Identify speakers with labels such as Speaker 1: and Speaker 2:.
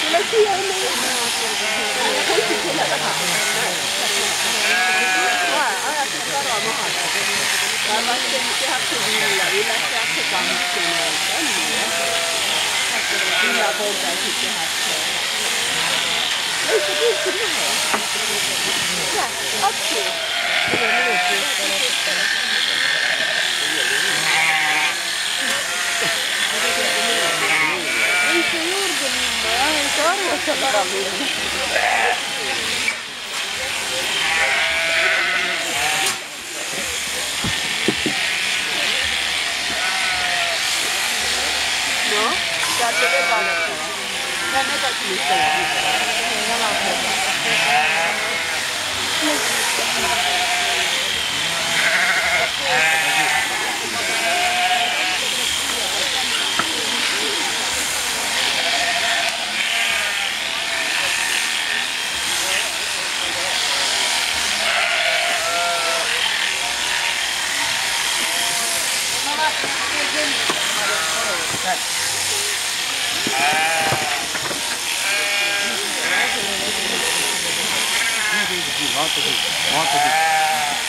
Speaker 1: 你们这样呢？好几天，今年冬天天。 어? 저거라고 너? 야, 저게 봐라. 나 내가 지금 있잖아. Lots of heat. Lots of heat.